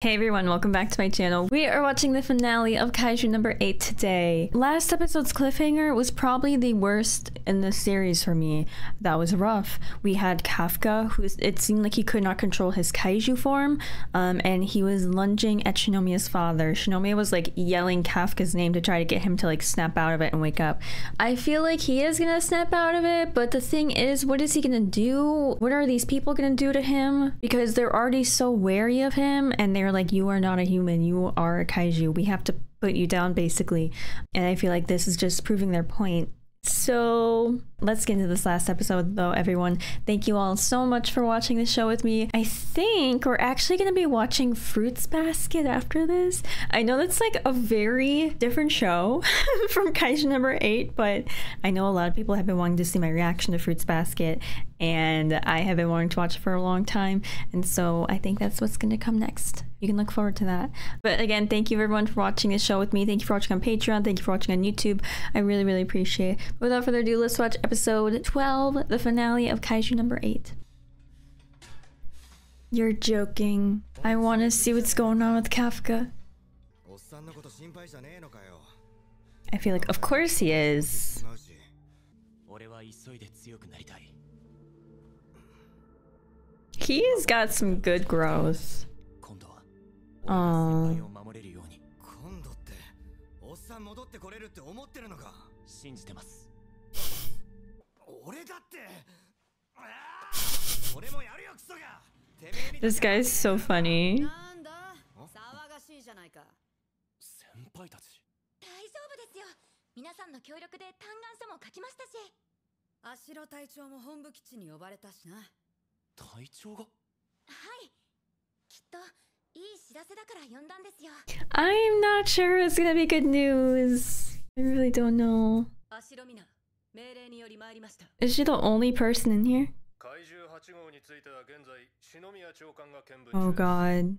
Hey everyone, welcome back to my channel. We are watching the finale of Kaiju number 8 today. Last episode's cliffhanger was probably the worst in the series for me. That was rough. We had Kafka, who it seemed like he could not control his Kaiju form, um, and he was lunging at Shinomiya's father. Shinomiya was like yelling Kafka's name to try to get him to like snap out of it and wake up. I feel like he is gonna snap out of it, but the thing is, what is he gonna do? What are these people gonna do to him? Because they're already so wary of him and they're like, you are not a human, you are a kaiju. We have to put you down, basically. And I feel like this is just proving their point. So let's get into this last episode though, everyone. Thank you all so much for watching the show with me. I think we're actually going to be watching Fruits Basket after this. I know that's like a very different show from Kaiju number 8, but I know a lot of people have been wanting to see my reaction to Fruits Basket and I have been wanting to watch it for a long time. And so I think that's what's going to come next. You can look forward to that. But again, thank you everyone for watching this show with me. Thank you for watching on Patreon. Thank you for watching on YouTube. I really, really appreciate it. But without further ado, let's watch episode 12, the finale of Kaiju number 8. You're joking. I want to see what's going on with Kafka. I feel like, of course he is. He's got some good growth. Oh. 俺だって This guy is so funny. 先輩たち大丈夫ですよ皆さんの協力で嘆願書も書きましたしアシロ隊長も本部基地に呼ばれたしな 隊長がはいきっといい知らせだから呼んだんですよ I'm not sure it's gonna be good news I really don't know アシロミナ Is she the only person in here? Oh god.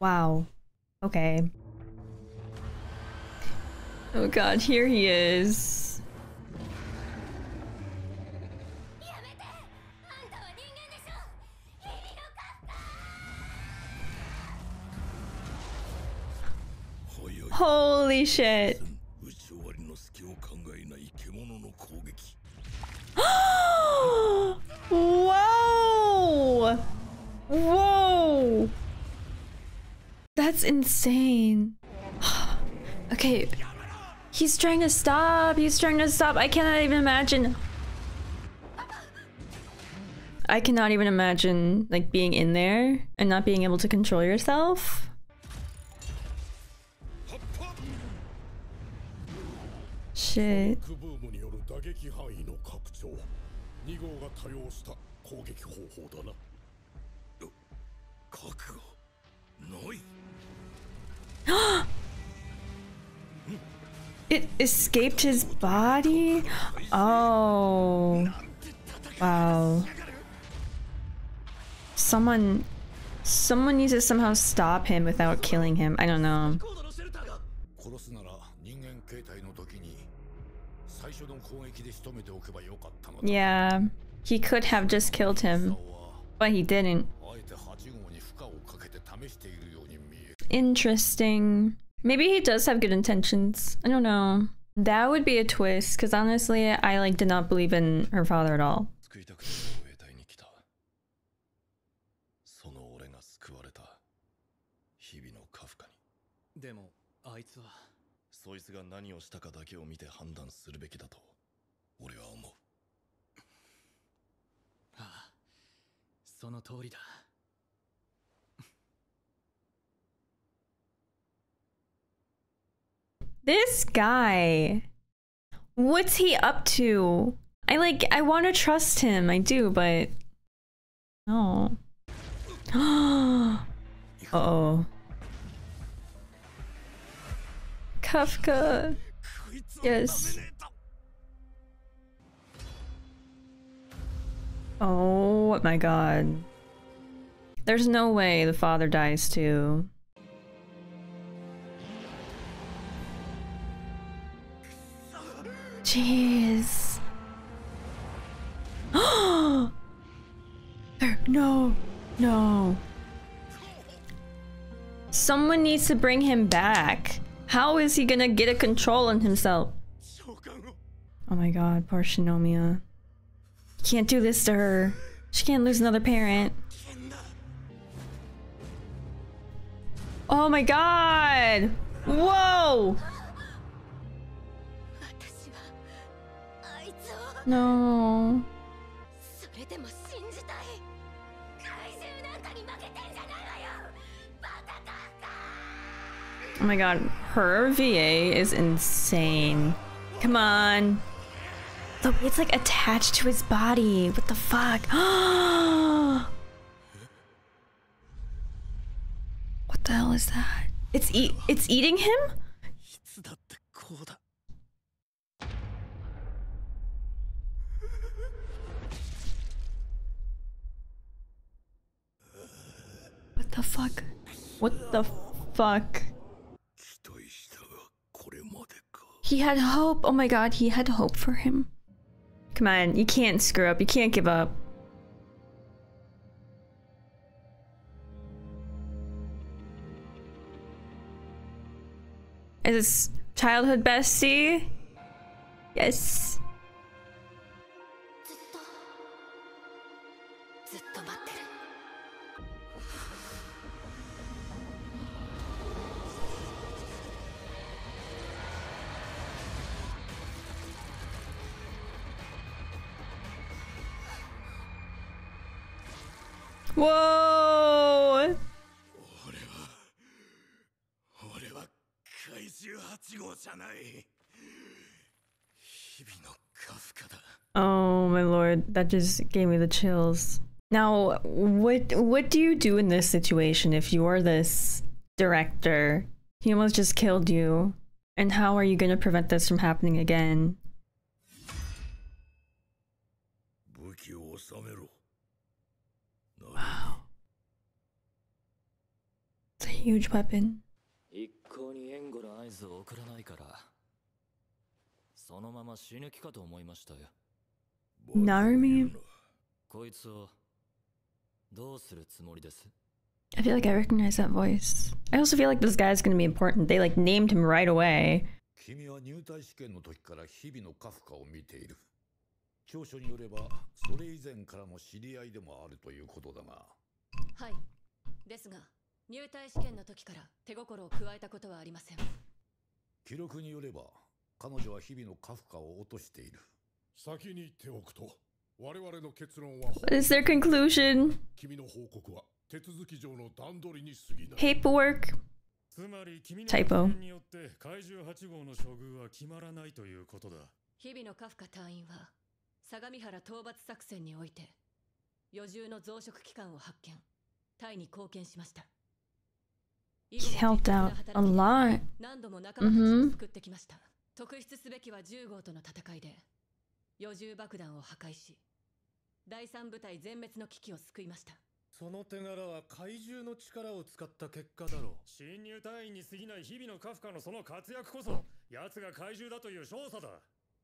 Wow. Okay. Oh god, here he is. Holy shit. Whoa! Whoa! That's insane. okay. He's trying to stop. He's trying to stop. I cannot even imagine. I cannot even imagine like being in there and not being able to control yourself. Shit. It escaped his body? Oh. Wow. Someone... Someone needs to somehow stop him without killing him. I don't know. Yeah, he could have just killed him, but he didn't. Interesting. Maybe he does have good intentions. I don't know. That would be a twist, because honestly, I like did not believe in her father at all. This guy. What's he up to? I like I want to trust him. I do, but no. uh oh. Kafka. Yes. Oh my god. There's no way the father dies too. Jeez. Oh! no, no. Someone needs to bring him back. How is he gonna get a control on himself? Oh my god, poor Shinomiya. Can't do this to her. She can't lose another parent. Oh my god! Whoa! カ Oh my god, her VA is insane. Come on. The it's like attached to his body. What the fuck? what the hell is that? It's eat it's eating him? the fuck? What the fuck? He had hope. Oh my god, he had hope for him. Come on, you can't screw up. You can't give up. Is this childhood bestie? Yes. Whoa! Oh my lord, that just gave me the chills. Now, what what do you do in this situation if you are this director? He almost just killed you. And how are you going to prevent this from happening again? 武器を収めろ It's a huge weapon. 一向に援護の合図を送らないからそのまま死ぬ気かと思いましたよ Narumi? こいつをどうするつもりです I feel like I recognize that voice. I also feel like this guy's going to be important. They like named him right away. 君は入隊試験の時から日々のカフカを見ている 調書によればそれ以前からの知り合いでもあるということだが。はい。ですが入隊試験の時から手心を加えたことはありません。記録によれば彼女は日々のカフカを落としている。先に言っておくと我々の結論は What is their conclusion? 君の報告は手続き上の段取りに過ぎない。Paperwork? つまり君の発言によって怪獣8号の処遇は決まらないということだ。日々のカフカ隊員は相模原討伐作戦において余重の増殖機関を発見隊に貢献しました。以 He helped out 実 a lot. 何度も仲間たちを救ってきました、特筆すべきは10号との戦いで余重爆弾を破壊し第三部隊全滅の危機を救いました。その手柄は怪獣の力を使った結果だろう。侵入隊員に過ぎない日々のカフカのその活躍こそ奴が怪獣だという証左だ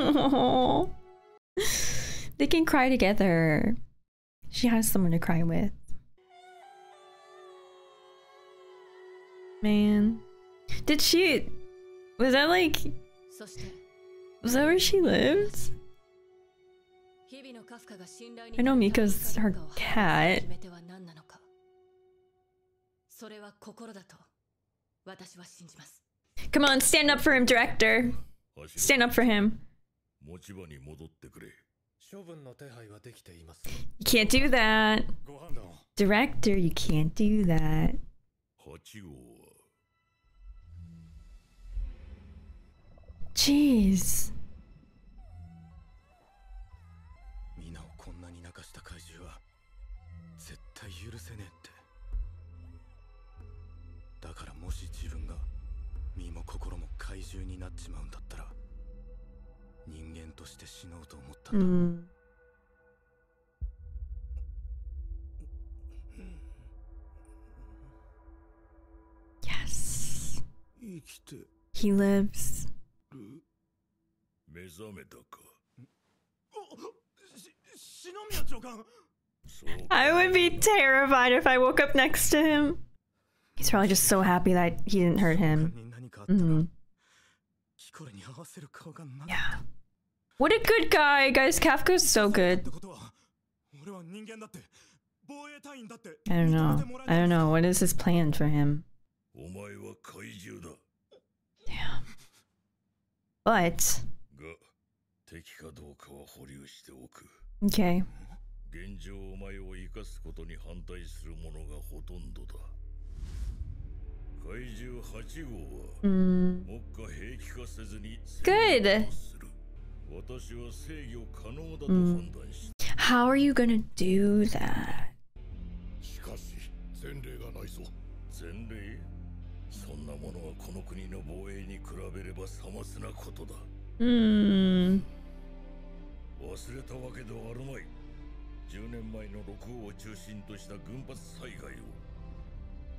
they can cry together. She has someone to cry with. Man. Did she... Was that like... Was that where she lives? I know Miko's her cat. Come on, stand up for him, director. Stand up for him. You can't do that. ご判断を Director, you can't do that. 8号は Jeez. 皆をこんなに泣かした怪獣は 絶対許せねえってだからもし自分が身も心も怪獣になっちまうんだったら人間 として死のうと思ったんだ、 Mm. Yes. 生きて He lives. 目覚めたかし篠宮長官そう I would be terrified if I woke up next to him. He's probably just so happy that he didn't hurt 他 him. に何かあったら、 Mhm. キコレに合わせる顔がなかっ Yeah. What a good guy, guys. Kafka is so good. I don't know. I don't know. What is his plan for him? Damn. But. Okay. 現状お前を生かすことに反対する者がほとんどだ怪獣8号は目下兵器化せずに Good! 制御する私は制御可能だと判断し How are you gonna do that? しかし前例がないぞ前例そんなものはこの国の防衛に比べればさますなことだ Hmm. 忘れたわけではあるまい10年前の六王を中心とした群発災害を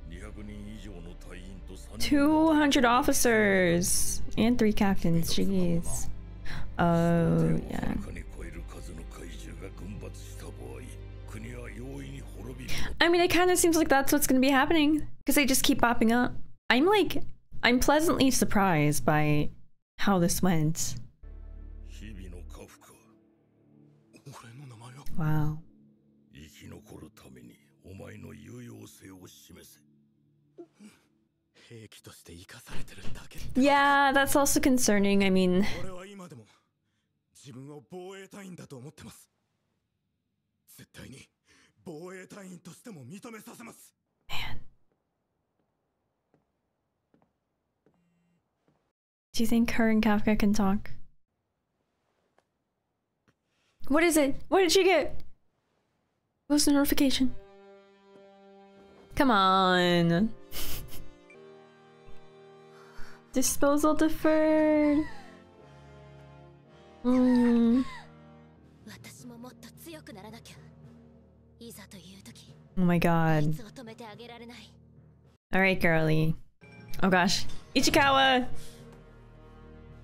200人以上の隊員と3人の200 officers and three captains. Jeez. Oh, yeah I mean, it kind of seems like that's what's going to be happening because they just keep popping up. I'm like, I'm pleasantly surprised by how this went. Wow. Yeah, that's also concerning. I mean, と思ってます絶対に防衛隊員としても認めさせます do you think her and Kafka can talk? What is it? What did she get? What was the notification? Come on. Disposal deferred. Mm. Oh my god. Alright, girly. Oh gosh. Ichikawa!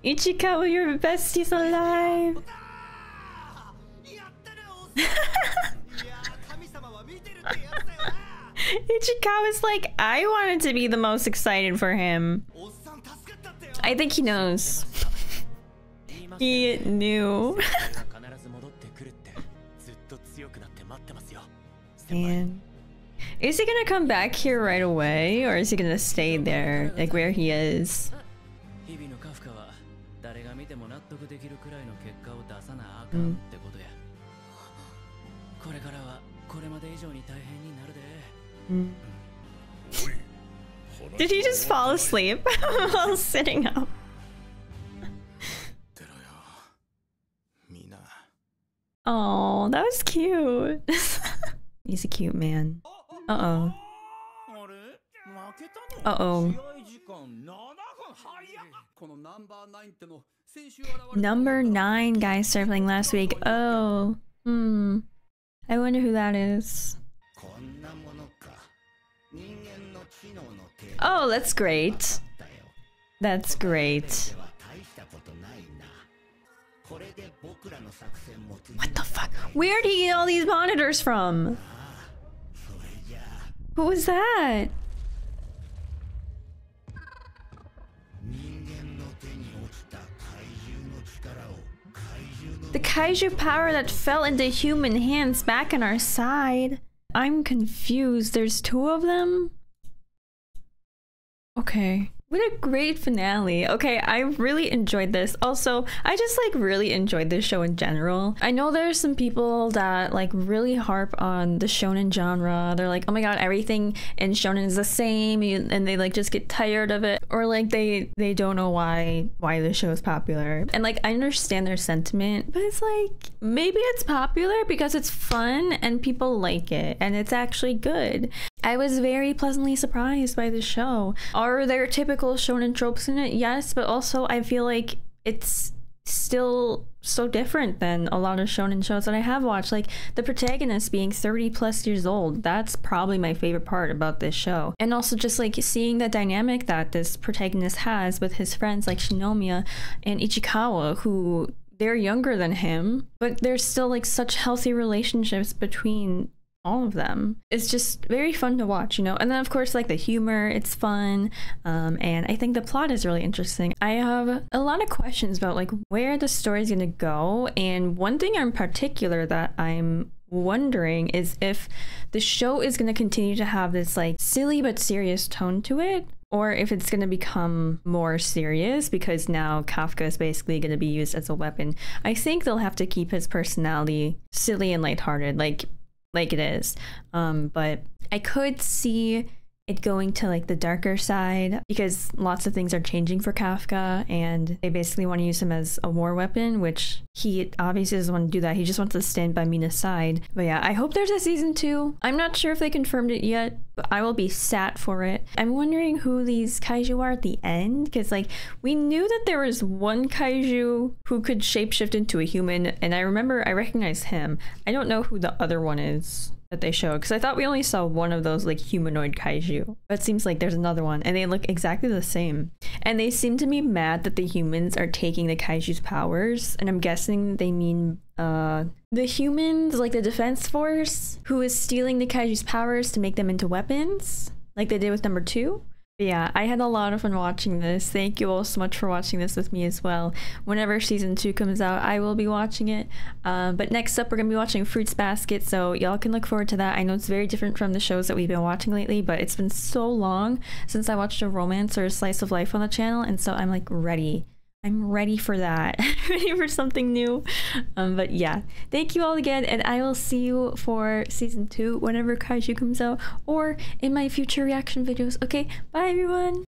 Ichikawa, your bestie's alive! Ichikawa's like, I wanted to be the most excited for him. I think he knows. he knew. Man. Is he gonna come back here right away? Or is he gonna stay there, like where he is? 日々のカフカは誰が見ても納得できるくらいの結果を出さなあかんってことや、これからはこれまで以上に大変になるで Did he just fall asleep while sitting up? Oh, that was cute. He's a cute man. Uh-oh. Uh-oh. Number 9 guy surfing last week. Oh. Hmm. I wonder who that is. Oh, that's great. That's great. What the fuck? Where'd he get all these monitors from? Who was that? The kaiju power that fell into human hands back on our side. I'm confused. There's two of them? Okay. What a great finale. Okay, I really enjoyed this. Also, I just like really enjoyed this show in general. I know there's some people that like really harp on the shonen genre. They're like, "Oh my god, everything in shonen is the same," and they like just get tired of it or like they they don't know why why the show is popular. And like I understand their sentiment, but it's like maybe it's popular because it's fun and people like it and it's actually good. I was very pleasantly surprised by the show. Are there typical shonen tropes in it? Yes, but also I feel like it's still so different than a lot of shonen shows that I have watched. Like the protagonist being 30 plus years old. That's probably my favorite part about this show. And also just like seeing the dynamic that this protagonist has with his friends like Shinomiya and Ichikawa, who they're younger than him, but there's still like such healthy relationships between all of them. It's just very fun to watch, you know. And then of course like the humor, it's fun. Um, and I think the plot is really interesting. I have a lot of questions about like where the story is gonna go. And one thing in particular that I'm wondering is if the show is gonna continue to have this like silly but serious tone to it. Or if it's going to become more serious because now Kafka is basically going to be used as a weapon. I think they'll have to keep his personality silly and lighthearted. Like like it is. Um, but I could see it going to like the darker side because lots of things are changing for Kafka and they basically want to use him as a war weapon, which he obviously doesn't want to do that. He just wants to stand by Mina's side. But yeah, I hope there's a season two. I'm not sure if they confirmed it yet, but I will be sat for it. I'm wondering who these kaiju are at the end because like we knew that there was one kaiju who could shapeshift into a human and I remember I recognized him. I don't know who the other one is that they showed because I thought we only saw one of those like humanoid kaiju. But it seems like there's another one and they look exactly the same. And they seem to be mad that the humans are taking the kaiju's powers and I'm guessing they mean uh the humans like the defense force who is stealing the kaiju's powers to make them into weapons like they did with number 2 yeah, I had a lot of fun watching this. Thank you all so much for watching this with me as well. Whenever season two comes out, I will be watching it. Um, but next up, we're gonna be watching Fruits Basket, so y'all can look forward to that. I know it's very different from the shows that we've been watching lately, but it's been so long since I watched a romance or a slice of life on the channel, and so I'm like ready. I'm ready for that. ready for something new. Um, but yeah, thank you all again, and I will see you for season two whenever Kaiju comes out or in my future reaction videos. Okay, bye everyone.